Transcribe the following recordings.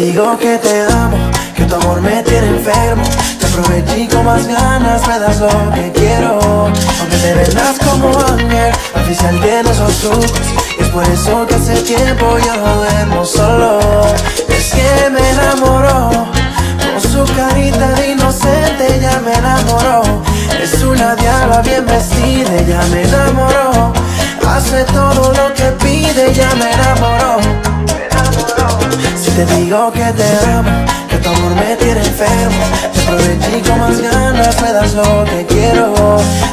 digo que te amo, que tu amor me tiene enfermo. Te aproveché con más ganas, me das lo que quiero. Aunque te vendas como ángel, oficial tiene esos trucos. Y es por eso que hace tiempo yo duermo solo. Es que me enamoró Con su carita de inocente ya me enamoró. Es una diabla bien vestida, ya me enamoró digo que te amo, que tu amor me tiene enfermo. Te aproveché con más ganas, lo que quiero.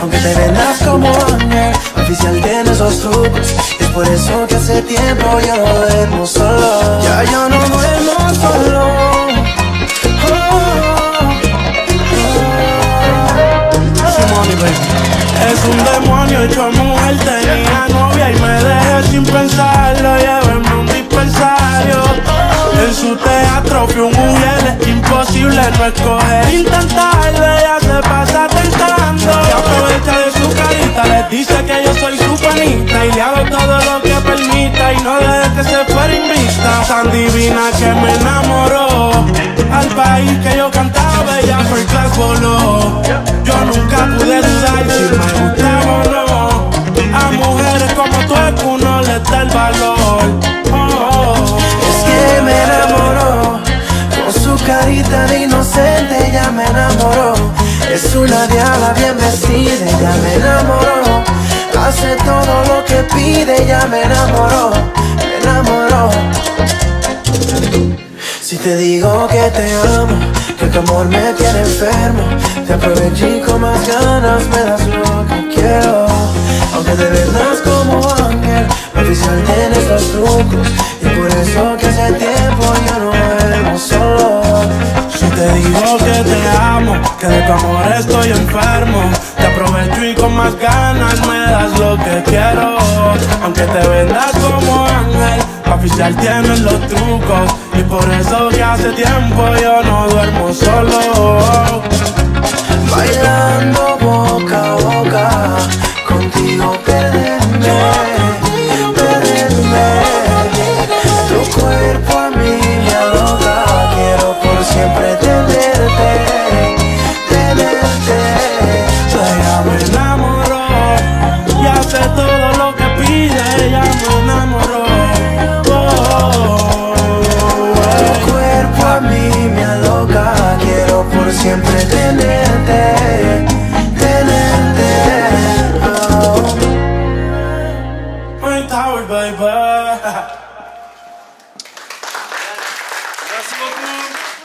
Aunque te vendas como ángel, oficial tiene esos trucos. Es por eso que hace tiempo yo no duermo solo. Ya yo no duermo solo. Es un demonio hecho mujer, tenía novia y me dejé sin pensarlo, llevo su teatro fui un mujer, imposible no escoger. Intentarlo, ella se pasa tentando. Se aprovecha de su carita, les dice que yo soy su panita. Y le hago todo lo que permita y no deje que se fuera invista. Tan divina que me enamoró. Al país que yo cantaba, ella fue class voló. Es una diabla bien vestida ya me enamoró. Hace todo lo que pide ya me enamoró Me enamoró. Si te digo que te amo Que tu amor me tiene enfermo Te aproveché con más ganas Me das lo que quiero. Aunque te vendas como ángel Oficial tienes los trucos Y por eso que hace tiempo yo no duermo solo. Si te digo que te amo, que de tu amor más ganas me das lo que quiero. Aunque te vendas como ángel, oficial tienes los trucos y por eso que hace tiempo yo no beaucoup.